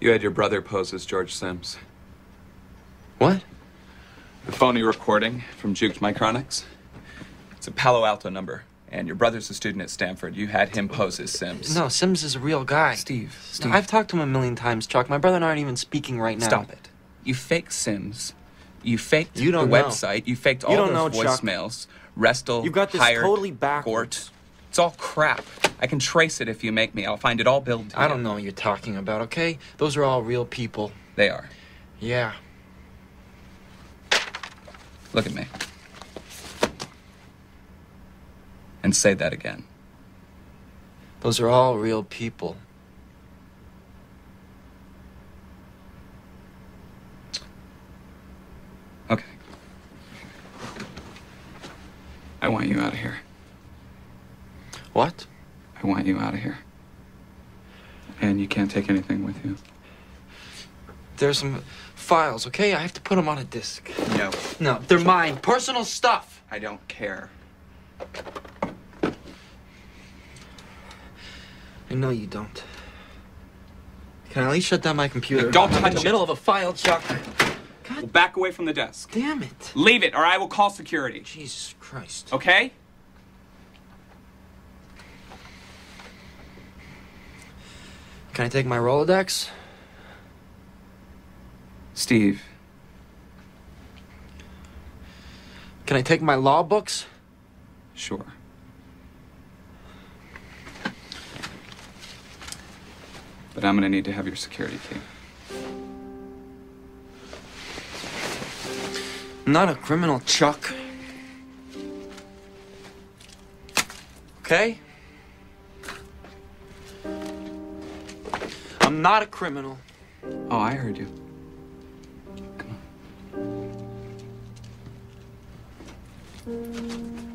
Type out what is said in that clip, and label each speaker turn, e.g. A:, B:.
A: You had your brother pose as George Sims.
B: What?
A: The phony recording from Jukt Micronics. It's a Palo Alto number, and your brother's a student at Stanford. You had him pose as Sims.
B: No, Sims is a real guy.
A: Steve.
B: No, I've talked to him a million times, Chuck. My brother and I aren't even speaking right now.
A: Stop it. You faked Sims. You faked
B: You don't
A: the
B: know.
A: website. You faked
B: You
A: all
B: don't
A: those
B: know, Chuck.
A: voicemails. Restel.
B: You've got this
A: hired
B: totally backwards.
A: Gort. It's all crap. I can trace it if you make me. I'll find it all to
B: I don't know what you're talking about, okay? Those are all real people.
A: They are.
B: Yeah.
A: Look at me. And say that again.
B: Those are all real people.
A: Okay. I want you out of here.
B: What?
A: I want you out of here. And you can't take anything with you.
B: There's some files, okay? I have to put them on a disc.
A: No.
B: No, they're mine. Personal stuff.
A: I don't care.
B: I know you don't. Can I at least shut down my computer?
A: Don't
B: I'm
A: touch
B: in the middle of a file, Chuck.
A: Well, back away from the desk.
B: Damn it.
A: Leave it, or I will call security.
B: Jesus Christ.
A: Okay?
B: Can I take my Rolodex?
A: Steve.
B: Can I take my law books?
A: Sure. But I'm gonna need to have your security key.
B: I'm not a criminal, Chuck. Okay? I'm not a criminal.
A: Oh, I heard you. Come on.